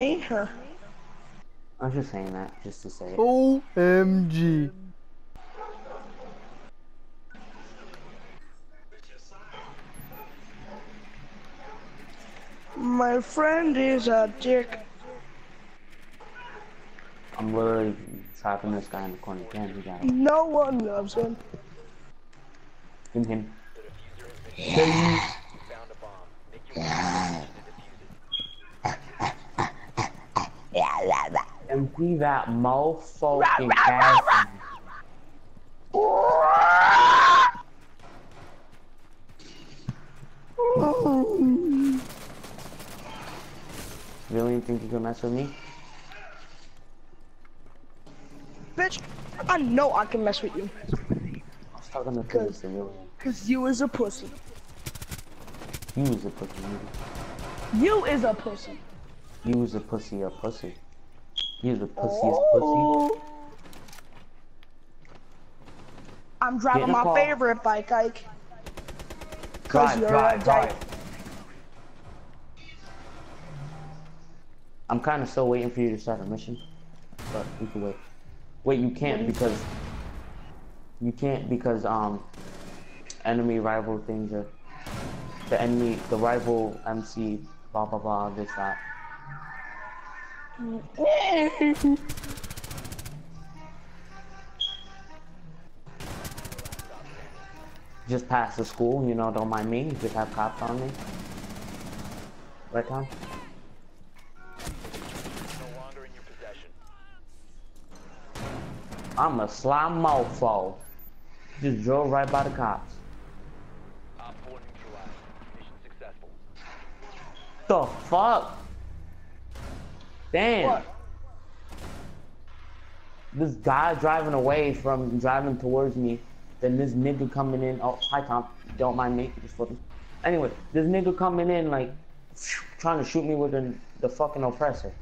Ain't her. I was just saying that, just to say it. OMG. My friend is a dick. I'm literally trapping this guy in the corner. Damn, he got him. No one loves him. Him, him. Empty that motherfucking gas. Really think you can mess with me? Bitch, I know I can mess with you. I was talking to Cause- civilian. Cause you is a pussy. You was a pussy. You is a pussy. You was a pussy, a pussy. Was a pussiest pussy. Oh. I'm driving the my car. favorite bike, Ike. Drive, drive, drive. I'm kind of still waiting for you to start a mission, but we can wait. Wait, you can't because you can't because um enemy rival things are the enemy the rival MC blah blah blah this that. Just pass the school, you know, don't mind me. Just have cops on me. Right, Tom? no longer in your possession. I'm a slime mofo. Just drove right by the cops. Op 4 neutralized. Mission successful. The fuck? Damn. What? This guy driving away from driving towards me. Then this nigga coming in. Oh, hi Tom. Don't mind me. Just flipping. Anyway, this nigga coming in like trying to shoot me with the, the fucking oppressor.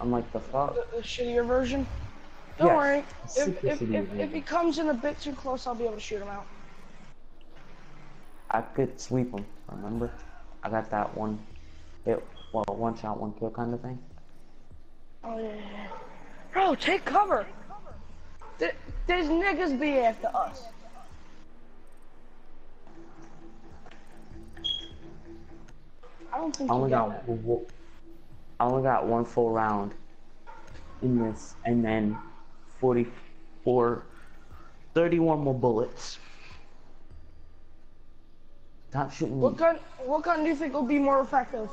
I'm like, the fuck? The, the shittier version. Don't Yes, worry. If, if, if, if he comes in a bit too close, I'll be able to shoot him out. I could sweep him. Remember? I got that one hit, well, one shot, one kill kind of thing. Oh yeah, yeah. Bro, take cover. Th- There's niggas be after us. I don't think I only got that. I only got one full round in this, and then 44, 31 more bullets. Stop shooting me. What gun? What gun do you think will be more effective?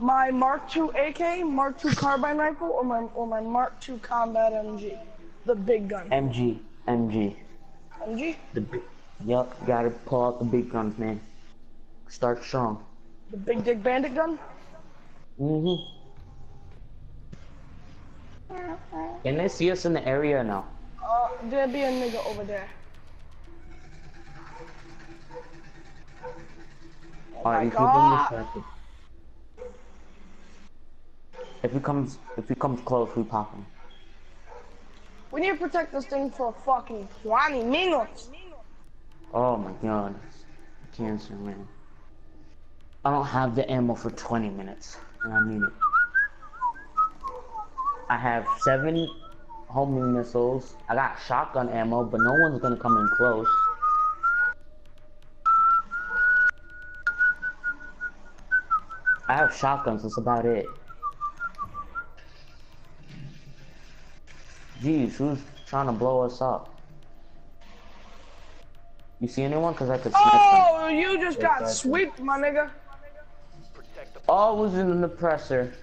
My Mark II AK, Mark II carbine rifle, or my or my Mark II combat MG, the big gun. MG, MG. MG, The big, yup, gotta pull out the big guns, man. Start strong. the big dick bandit gun. Mm-hmm. Can they see us in the area now? Uh, there be a nigga over there. Oh Alright, my you keep him God. If he comes, if he comes close, we pop him. We need to protect this thing for fucking 20 minutes. Oh my god. Cancer, man. I don't have the ammo for 20 minutes, and I need it. I have seven homing missiles. I got shotgun ammo, but no one's gonna come in close. I have shotguns, that's about it. Jeez, who's trying to blow us up? You see anyone? Cause I could snipe oh, them. Oh, you just got Exactly. swept, my nigga. Protect Oh, was in the presser.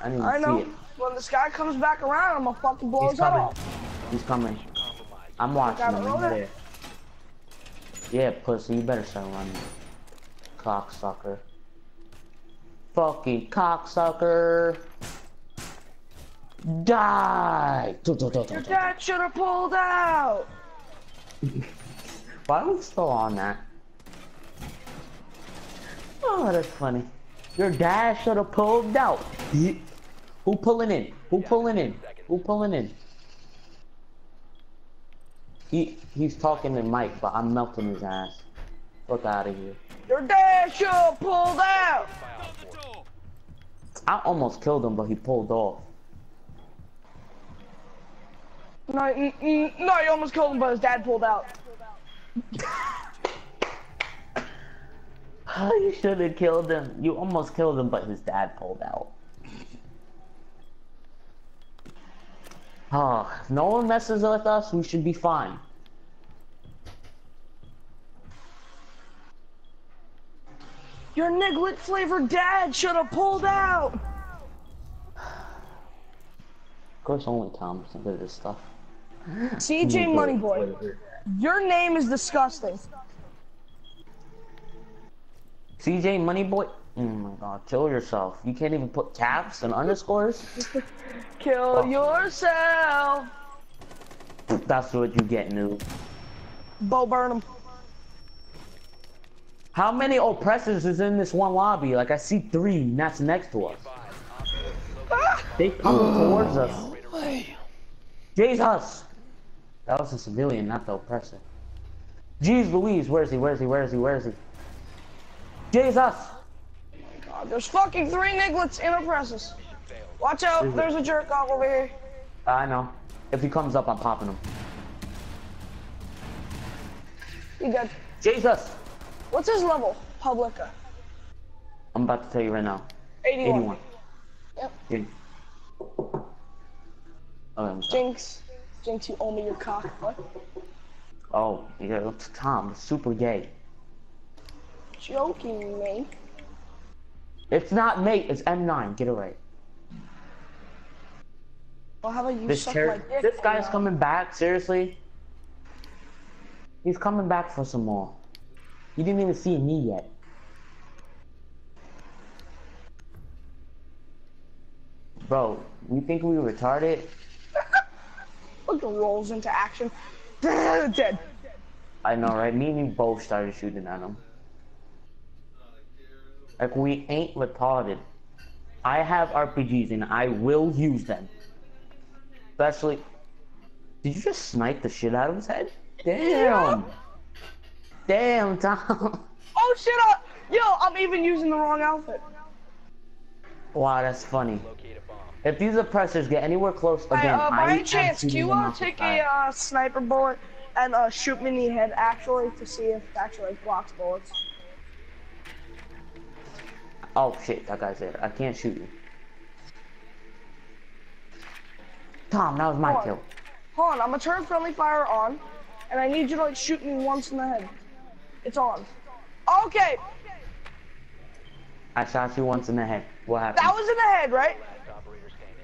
I didn't I know. see it. When this guy comes back around, I'm gonna fucking blow He's his head coming. off. He's coming. I'm watching him. roller? There. Yeah, pussy, you better start running. Cocksucker. Fucking cocksucker. Die! Your dad should have pulled out. Why are we still on that? Oh, that's funny. Your dad should have pulled out. Ye- Who pulling in? Who pulling in? Who pulling in? He he's talking to Mike, but I'm melting his ass. Fuck out of here. Your dad should have pulled out. I almost killed him, but he pulled off. No, mm, no, you almost killed him, but his dad pulled out. you should have killed him. You almost killed him, but his dad pulled out. Oh, if no one messes with us, we should be fine. Your niglet flavored dad should have pulled out. Of course, only Tom's into this stuff. CJ Moneyboy, your name is disgusting. CJ Moneyboy. Oh my god, kill yourself. You can't even put caps and underscores? Kill Oh. yourself. That's what you get, noob. Bo Burnham. How many oppressors is in this one lobby? Like, I see three, and that's next to us. Ah! They come towards us. Jesus! That was a civilian, not the oppressor. Jeez Louise, where is he? Where is he? Where is he? Where is he? Jesus! God, there's fucking three niglets in oppressors. Watch out, there's a jerk off over here. I know. If he comes up, I'm popping him. He dead. Jesus! What's his level? Publica. I'm about to tell you right now. 81. 81. Yep. Yeah. Okay, I'm sorry. Jinx. Jinx, you owe me your cock. What? Oh, yeah, it's Tom, super gay. Joking, me. It's not mate, it's M9. Get away. Well, how about you This suck my dick? this guy's coming back. Seriously, he's coming back for some more. You didn't even see me yet. Bro, you think we retarded? Look, the rolls into action. Dead. I know, right? Me and you both started shooting at him. Like we ain't retarded. I have RPGs and I will use them. Especially. Did you just snipe the shit out of his head? Damn. Damn, Tom. Oh shit! Uh, yo, I'm even using the wrong outfit. Wow, that's funny. Locate a bomb. If these oppressors get anywhere close again, uh, by I any chance, can you uh, take a uh, sniper bullet and uh, shoot me in the head actually to see if it actually blocks bullets? Oh shit, that guy's there. I can't shoot you. Tom, that was my Hold kill. Hold on, I'm gonna turn friendly fire on, and I need you to like shoot me once in the head. It's on. Okay, I shot you once in the head. What happened? that was in the head, right?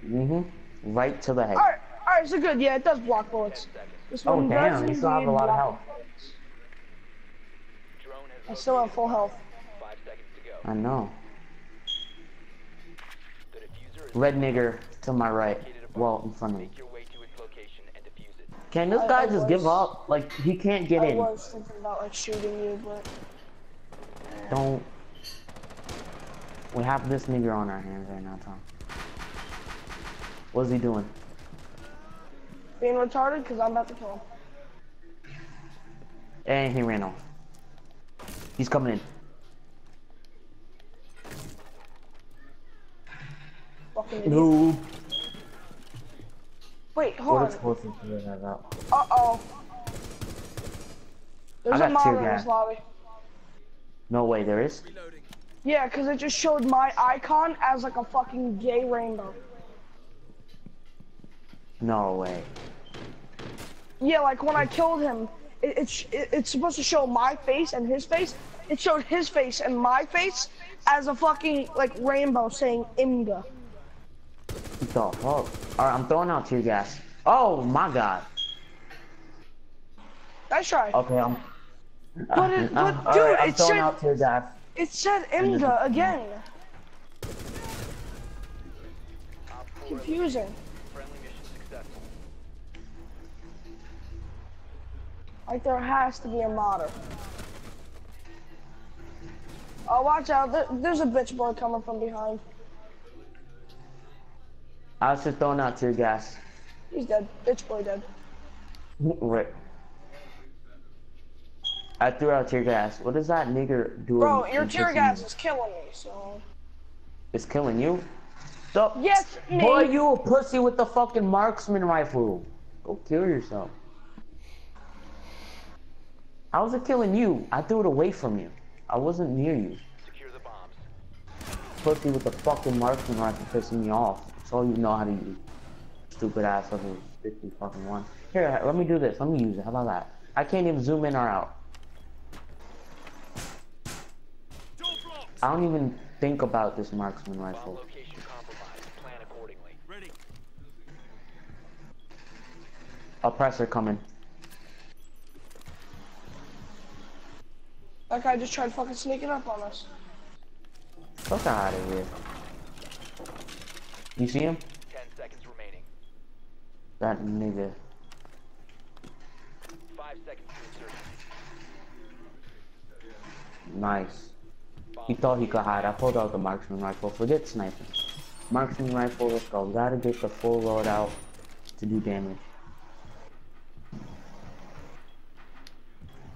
Mm-hmm. Right to the head. All right, all right, so good. Yeah, it does block bullets. This Oh one damn, you still have a lot of health. Drone I still have full health. five seconds to go. I know. The diffuser is Red nigger to my right. Well, in front of me. make your way to its location and defuse it. Can this I- guy I just give up? Like, he can't get I in. was thinking about like shooting you, but Don't. We have this nigger on our hands right now, Tom. What's he doing? being retarded because I'm about to kill him. And he ran off. He's coming in. Fucking idiot. No. Wait, hold on. supposed to that. Uh oh. There's I a got mod in this lobby. No way, there is. Yeah, because it just showed my icon as like a fucking gay rainbow. No way. Yeah, like when I killed him, it, it, it, it's supposed to show my face and his face. It showed his face and my face as a fucking like rainbow saying Imga. What the fuck? Alright, I'm throwing out tear gas. Oh my god. Nice try. Okay, I'm. But it- but Alright, dude, I'm it throwing said- out tear gas. It said Imga again. Op 4 Confusing. Like there has to be a modder. Oh, watch out! There, there's a bitch boy coming from behind. I was just throwing out tear gas. He's dead. Bitch boy dead. right. I threw out tear gas. What does that nigger do? Bro, your tear gas is killing me. So It's killing you? So, Yes, boy, me. you a pussy with the fucking marksman rifle. Go kill yourself. How wasn't killing you? I threw it away from you. I wasn't near you. Secure the bombs. Pussy with the fucking marksman rifle pissing me off. That's all you know how to use. Stupid ass level 50 fucking one. Here, let me do this. Let me use it. How about that? I can't even zoom in or out. I don't even think about this marksman Bomb rifle. location compromised. Plan accordingly. Oppressor coming. That guy just tried fucking sneaking up on us. Fuck out of here. You see him? Ten seconds remaining. That nigga. Five seconds to insertion. Nice. He thought he could hide. I pulled out the marksman rifle. Forget sniping. Marksman rifle, let's go. Gotta get the full load out to do damage.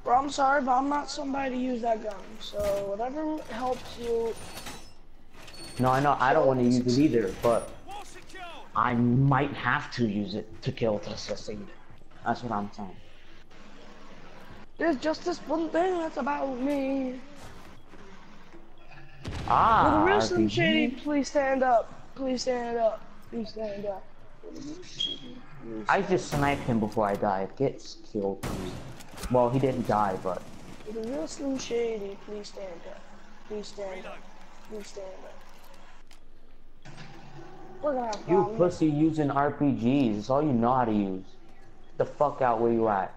Bro, I'm sorry, but I'm not somebody to use that gun. So whatever helps you. No, I know I don't want to use it either, but I might have to use it to kill Tesla Seed. That's what I'm saying. There's just this one thing that's about me. Ah, Will the Slim RPG. Shady please stand up? Please stand up. Please stand up. I just sniped him before I died. Gets killed. Please. Well, he didn't die, but Will the real Slim Shady please stand up? Please stand up. Please stand up. We're gonna have you pussy using RPGs. It's all you know how to use. Get the fuck out where you at.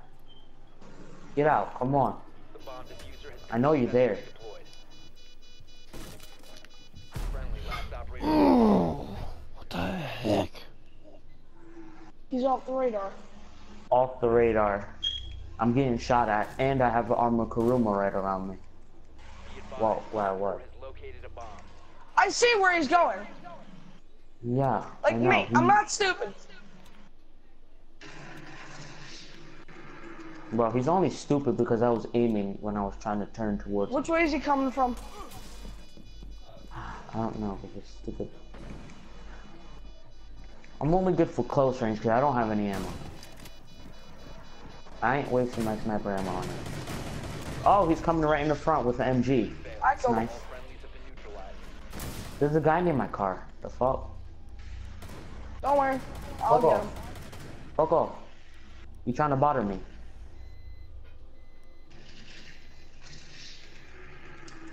Get out. Come on. The bomb diffuser has I know you're there. deployed. Friendly last operator. What the heck? He's off the radar. Off the radar. I'm getting shot at, and I have an armor Kuruma right around me. Whoa, wow, Op what? four has located a bomb. I see where he's going. Yeah. Like me, He- I'm not stupid. Well, he's only stupid because I was aiming when I was trying to turn towards. him. Which way is he coming from? I don't know. It was stupid. I'm only good for close range because I don't have any ammo. I ain't wasting my sniper ammo on it. Oh, he's coming right in the front with an MG. That's nice. All friendlies have been neutralized. There's a guy near my car. The fuck? Don't worry. I'll Fuck get him. Fuck off. You trying to bother me?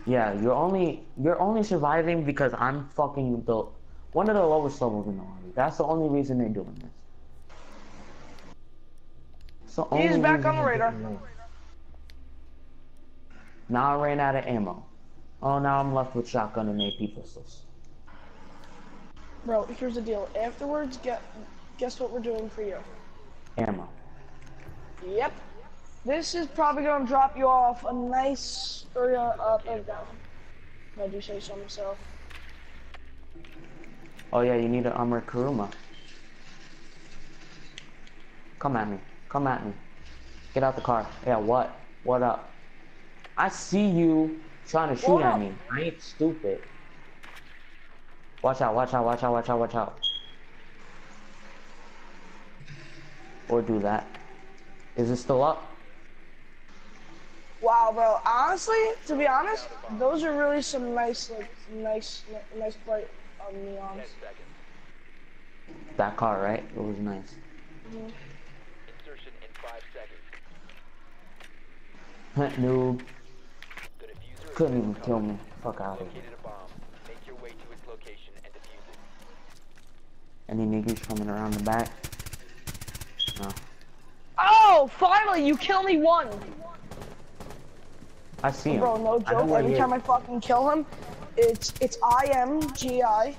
Yeah, you're only you're only surviving because I'm fucking the one of the lowest levels in the army. That's the only reason they're doing this. The He's back on the radar. Now I ran out of ammo. Oh, now I'm left with shotgun and AP pistols. Bro, here's the deal. Afterwards, get guess what we're doing for you. Ammo. Yep. This is probably gonna drop you off a nice area up and down. If I do say so myself. Oh yeah, you need an armored Kuruma. Come at me. Come at me. Get out the car. Yeah, what? What up? I see you trying to shoot What at up? me. I ain't stupid. Watch out, watch out, watch out, watch out, watch out. Or do that. Is it still up? Wow, bro. Honestly, to be honest, those are really some nice, like, nice, nice bright um, neons. That car, right? It was nice. Insertion in five seconds. Noob. The diffuser Couldn't even kill me. Fuck out of here. located bomb. Make your way to its location and defuse it. Any niggas coming around the back? No. Oh, finally, you kill me one. I see him. Bro, no joke. Every he time. I fucking kill him, it's it's I M G I.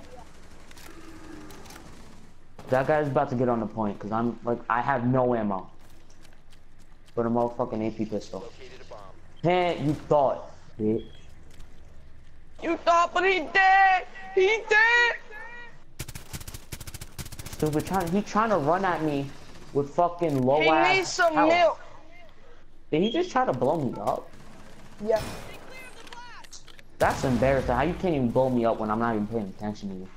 That guy's about to get on the point because I'm like I have no ammo. But a motherfucking AP pistol. Located a bomb. Hey, you thought, bitch. You thought, but he dead! He did. Stupid trying he trying to run at me with fucking low He ass needs some health. milk. Did he just try to blow me up? Yeah. That's embarrassing. How you can't even blow me up when I'm not even paying attention to you?